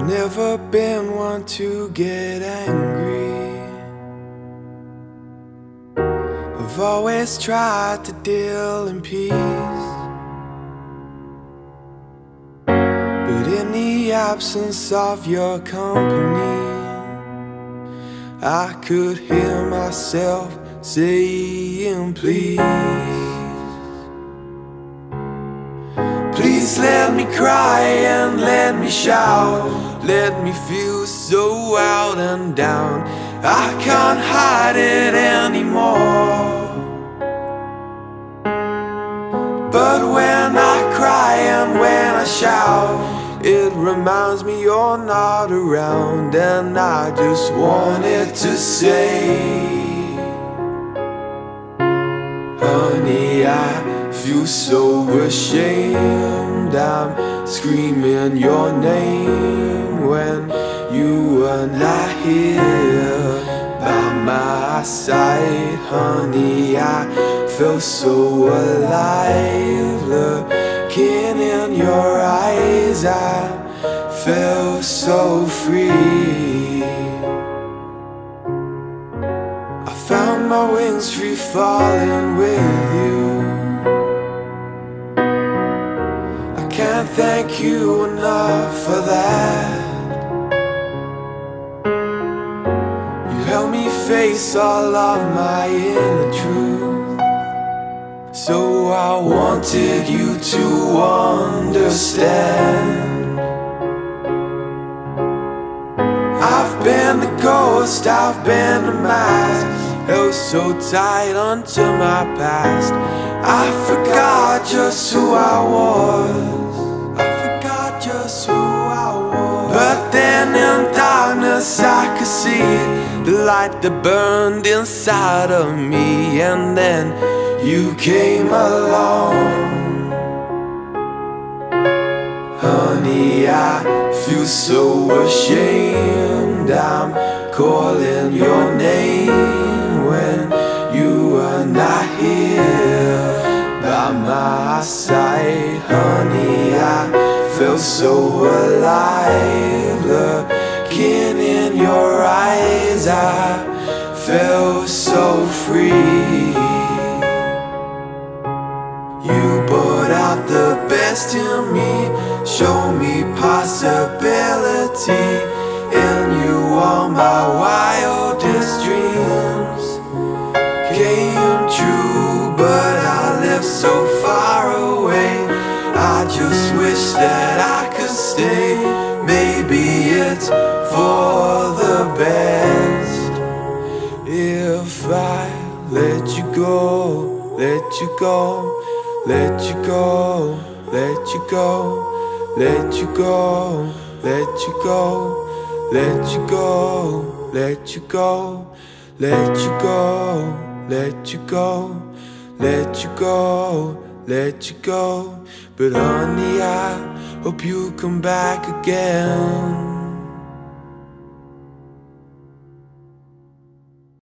I've never been one to get angry. I've always tried to deal in peace. But in the absence of your company, I could hear myself saying, Please. Please let me cry and let me shout. Let me feel so out and down. I can't hide it anymore. But when I cry and when I shout, it reminds me you're not around. And I just wanted to say, Honey, I feel so ashamed. I'm screaming your name when you are not here by my side. Honey, I feel so alive. Looking in your eyes I feel so free my wings free falling with you. I can't thank you enough for that. You helped me face all of my inner truth. So I wanted you to understand. I've been the ghost, I've been the mask Held so tight onto my past I forgot just who I was I forgot just who I was. But then in darkness I could see the light that burned inside of me, and then you came along. Honey, I feel so ashamed. I'm calling your name when you are not here. By my side, honey. I feel so alive. Looking in your eyes I feel so free. You brought out the best in me. Show me possibility In you all my wildest for the best If I let you go, let you go Let you go, let you go Let you go, let you go Let you go, let you go Let you go, let you go Let you go let you go But honey, I hope you come back again